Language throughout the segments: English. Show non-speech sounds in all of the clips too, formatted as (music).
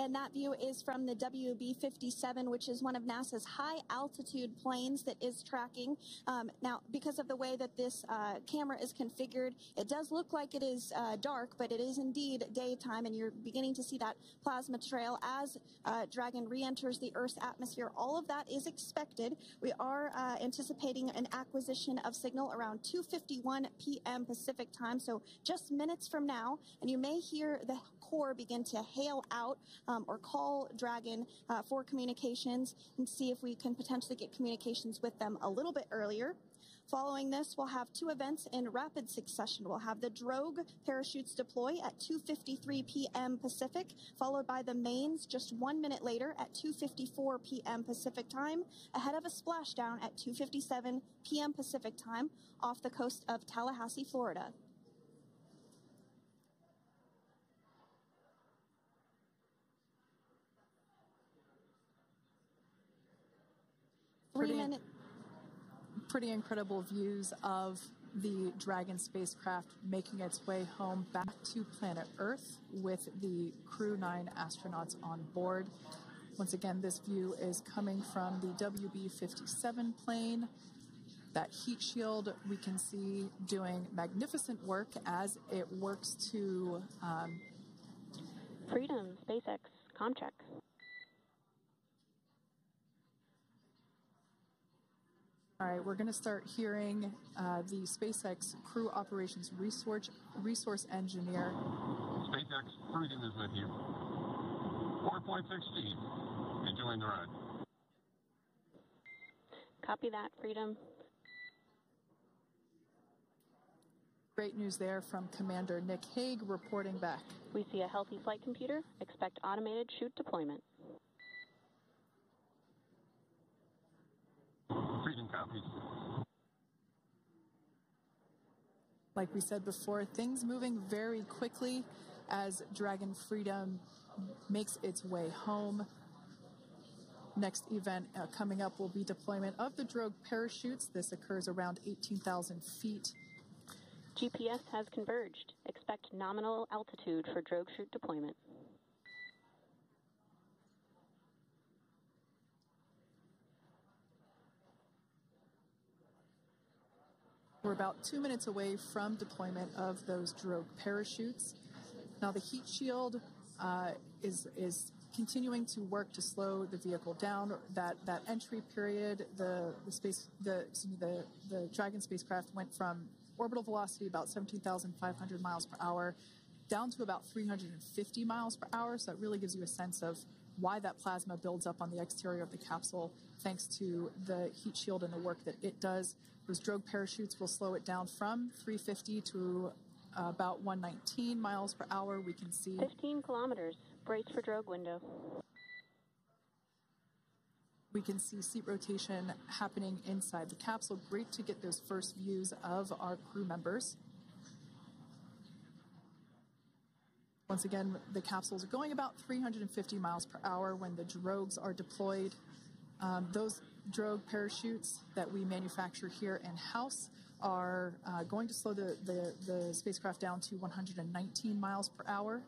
And that view is from the WB-57, which is one of NASA's high altitude planes that is tracking. Um, now, because of the way that this uh, camera is configured, it does look like it is uh, dark, but it is indeed daytime, and you're beginning to see that plasma trail as uh, Dragon re-enters the Earth's atmosphere. All of that is expected. We are uh, anticipating an acquisition of signal around 2.51 p.m. Pacific time, so just minutes from now, and you may hear the core begin to hail out um, or call Dragon uh, for communications and see if we can potentially get communications with them a little bit earlier. Following this, we'll have two events in rapid succession. We'll have the drogue parachutes deploy at 2.53 p.m. Pacific, followed by the mains just one minute later at 2.54 p.m. Pacific time, ahead of a splashdown at 2.57 p.m. Pacific time off the coast of Tallahassee, Florida. Three Pretty- minutes. Pretty incredible views of the Dragon spacecraft making its way home back to planet Earth with the Crew 9 astronauts on board. Once again, this view is coming from the WB 57 plane. That heat shield we can see doing magnificent work as it works to um, Freedom, SpaceX, Comcheck. All right, we're going to start hearing uh, the SpaceX Crew Operations Resource Resource Engineer. SpaceX Freedom is with you. 4.16. Enjoying the ride. Copy that, Freedom. Great news there from Commander Nick Hague reporting back. We see a healthy flight computer. Expect automated chute deployment. Freedom copies. Like we said before, things moving very quickly as Dragon Freedom makes its way home. Next event uh, coming up will be deployment of the drogue parachutes. This occurs around 18,000 feet. GPS has converged. Expect nominal altitude for drogue chute deployment. We're about two minutes away from deployment of those drogue parachutes. Now the heat shield uh, is is continuing to work to slow the vehicle down. That that entry period, the the space the me, the the Dragon spacecraft went from orbital velocity about 17,500 miles per hour down to about 350 miles per hour. So that really gives you a sense of why that plasma builds up on the exterior of the capsule, thanks to the heat shield and the work that it does. Those drogue parachutes will slow it down from 350 to uh, about 119 miles per hour. We can see 15 kilometers. Brace for drogue window. we can see seat rotation happening inside the capsule. Great to get those first views of our crew members. Once again, the capsules are going about 350 miles per hour when the drogues are deployed. Um, those drogue parachutes that we manufacture here in house are uh, going to slow the, the, the spacecraft down to 119 miles per hour.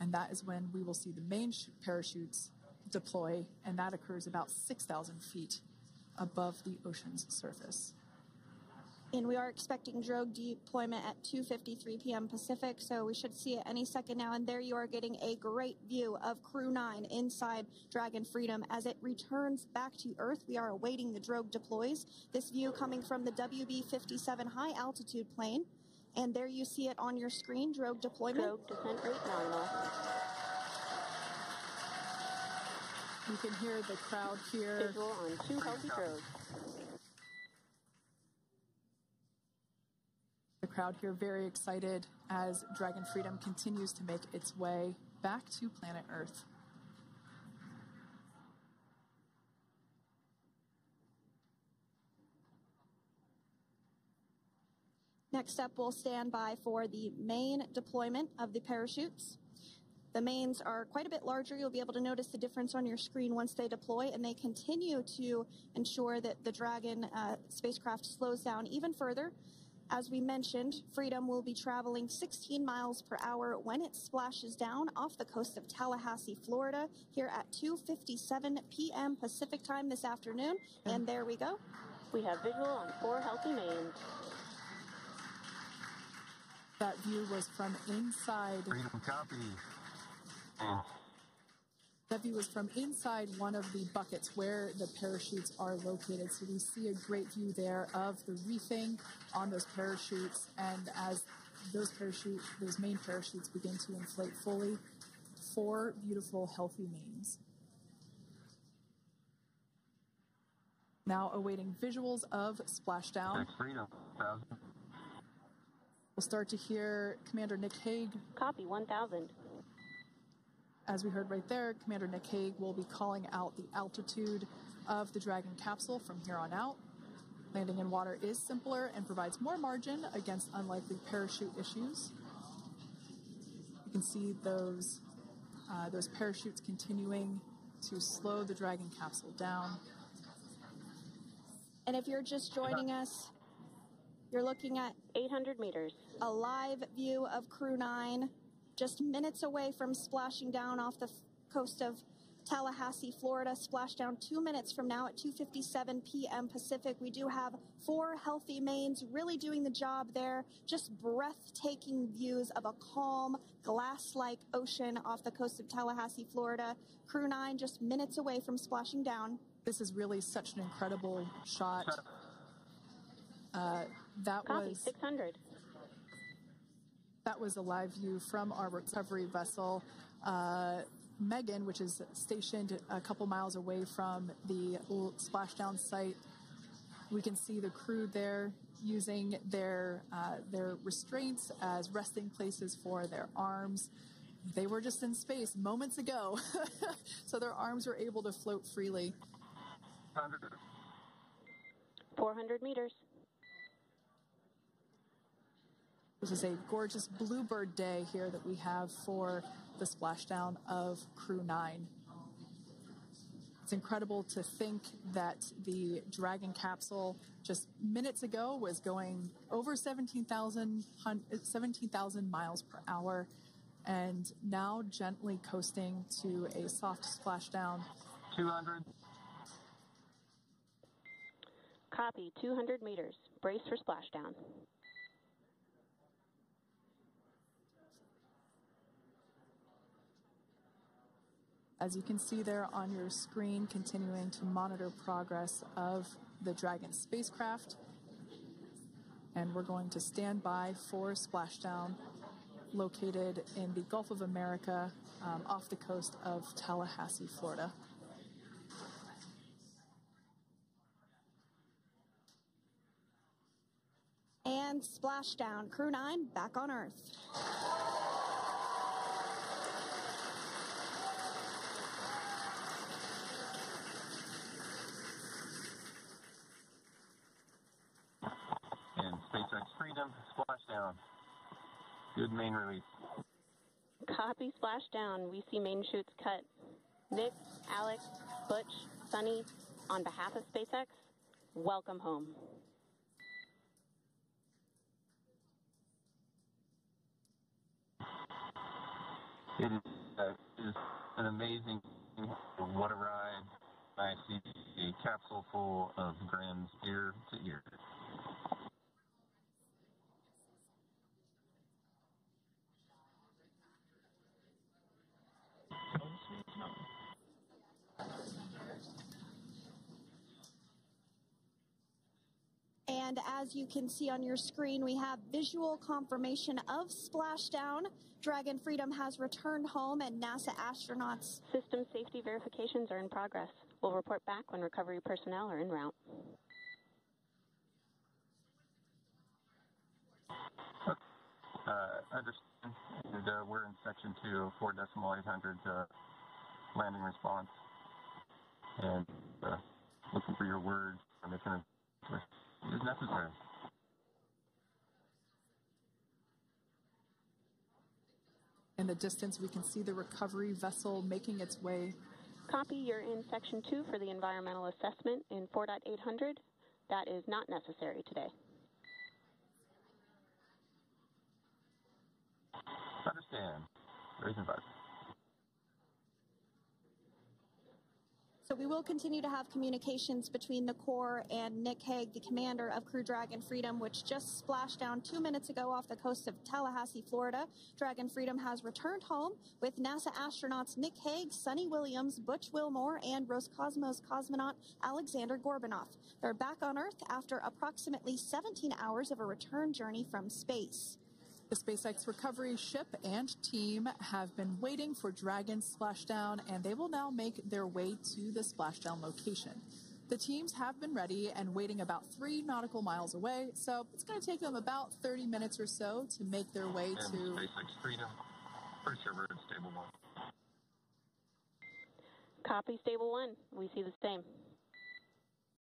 And that is when we will see the main parachutes deploy, and that occurs about 6,000 feet above the ocean's surface. And we are expecting drogue deployment at 2:53 p.m. Pacific, so we should see it any second now. And there you are getting a great view of Crew 9 inside Dragon Freedom as it returns back to Earth. We are awaiting the drogue deploys. This view coming from the WB-57 high altitude plane. And there you see it on your screen, drogue deployment. Drogue descent rate nominal. You can hear the crowd here. Visual on two healthy drogues. Crowd here very excited as Dragon Freedom continues to make its way back to planet Earth. Next up, we'll stand by for the main deployment of the parachutes. The mains are quite a bit larger. You'll be able to notice the difference on your screen once they deploy, and they continue to ensure that the Dragon uh, spacecraft slows down even further As we mentioned, Freedom will be traveling 16 miles per hour when it splashes down off the coast of Tallahassee, Florida, here at 2:57 p.m. Pacific time this afternoon. And there we go. We have visual on four healthy mains. That view was from inside. Freedom copy. And That view was from inside one of the buckets where the parachutes are located. So we see a great view there of the reefing on those parachutes. And as those parachute, those main parachutes begin to inflate fully, four beautiful, healthy mains. Now awaiting visuals of splashdown. X Freedom, We'll start to hear Commander Nick Hague Copy 1000. As we heard right there, Commander Nick Hague will be calling out the altitude of the Dragon capsule from here on out. Landing in water is simpler and provides more margin against unlikely parachute issues. You can see those uh, those parachutes continuing to slow the Dragon capsule down. And if you're just joining us, you're looking at 800 meters. a live view of Crew 9 just minutes away from splashing down off the f- coast of Tallahassee, Florida. Splashdown two minutes from now at 2:57 p.m. Pacific. We do have four healthy mains really doing the job there. Just breathtaking views of a calm, glass-like ocean off the coast of Tallahassee, Florida. Crew 9 just minutes away from splashing down. This is really such an incredible shot. Uh, that Copy was 600. That was a live view from our recovery vessel, uh, Megan, which is stationed a couple miles away from the splashdown site. We can see the crew there using their uh, their restraints as resting places for their arms. They were just in space moments ago, (laughs) so their arms were able to float freely. 400 meters. This is a gorgeous bluebird day here that we have for the splashdown of Crew 9. It's incredible to think that the Dragon capsule just minutes ago was going over 17,000 hun- 17,000 miles per hour and now gently coasting to a soft splashdown 200. Copy 200 meters. Brace for splashdown. As you can see there on your screen, continuing to monitor progress of the Dragon spacecraft. And we're going to stand by for splashdown located in the Gulf of America um, off the coast of Tallahassee, Florida. And splashdown. Crew 9 back on Earth. And SpaceX Freedom, splashdown. Good main release. Copy splashdown. We see main chutes cut. Nick, Alex, Butch, Suni, on behalf of SpaceX, welcome home. It is, uh, it is an amazing, what a ride. I see a capsule full of grams ear to ear. And as you can see on your screen, we have visual confirmation of splashdown. Dragon Freedom has returned home, and NASA astronauts System safety verifications are in progress. We'll report back when recovery personnel are en route. Uh, understand. And, uh, we're in section two, four decimal eight hundred, uh, landing response. And, uh, looking for your words on if it is necessary. In the distance, we can see the recovery vessel making its way. Copy, you're in section two for the environmental assessment in 4.800. That is not necessary today. Understand. Raise and So we will continue to have communications between the CORE and Nick Hague, the commander of Crew Dragon Freedom, which just splashed down two minutes ago off the coast of Tallahassee, Florida. Dragon Freedom has returned home with NASA astronauts Nick Hague, Suni Williams, Butch Wilmore, and Roscosmos cosmonaut Alexander Gorbunov. They're back on Earth after approximately 17 hours of a return journey from space. The SpaceX recovery ship and team have been waiting for Dragon's splashdown, and they will now make their way to the splashdown location. The teams have been ready and waiting about three nautical miles away, so it's going to take them about 30 minutes or so to make their way And to. SpaceX Freedom. Pretty sure we're in stable one. Copy, Stable 1. We see the same.